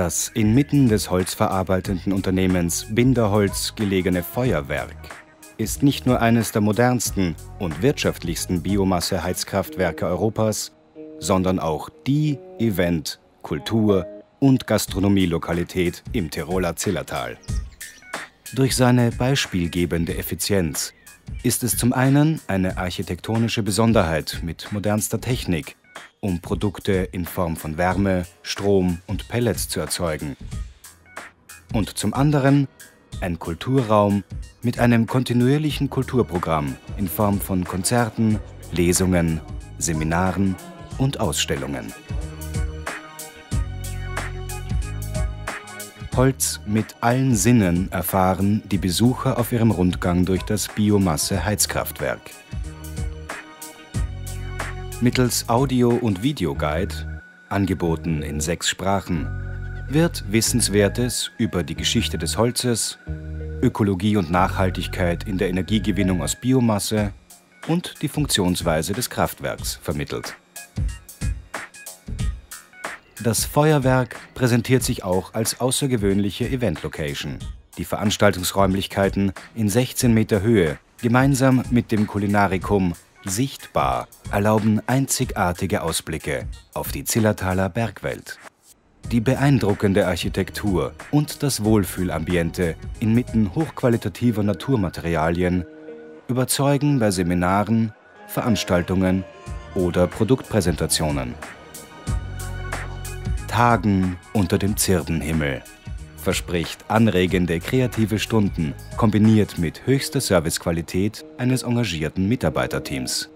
Das inmitten des holzverarbeitenden Unternehmens Binderholz gelegene Feuerwerk ist nicht nur eines der modernsten und wirtschaftlichsten Biomasse-Heizkraftwerke Europas, sondern auch die Event-, Kultur- und Gastronomielokalität im Tiroler Zillertal. Durch seine beispielgebende Effizienz ist es zum einen eine architektonische Besonderheit mit modernster Technik, um Produkte in Form von Wärme, Strom und Pellets zu erzeugen. Und zum anderen ein Kulturraum mit einem kontinuierlichen Kulturprogramm in Form von Konzerten, Lesungen, Seminaren und Ausstellungen. Holz mit allen Sinnen erfahren die Besucher auf ihrem Rundgang durch das Biomasse-Heizkraftwerk. Mittels Audio- und Videoguide, angeboten in sechs Sprachen, wird Wissenswertes über die Geschichte des Holzes, Ökologie und Nachhaltigkeit in der Energiegewinnung aus Biomasse und die Funktionsweise des Kraftwerks vermittelt. Das Feuerwerk präsentiert sich auch als außergewöhnliche Event-Location. Die Veranstaltungsräumlichkeiten in 16 Meter Höhe gemeinsam mit dem Kulinarikum Sichtbar erlauben einzigartige Ausblicke auf die Zillertaler Bergwelt. Die beeindruckende Architektur und das Wohlfühlambiente inmitten hochqualitativer Naturmaterialien überzeugen bei Seminaren, Veranstaltungen oder Produktpräsentationen. Tagen unter dem Zirbenhimmel verspricht anregende kreative Stunden kombiniert mit höchster Servicequalität eines engagierten Mitarbeiterteams.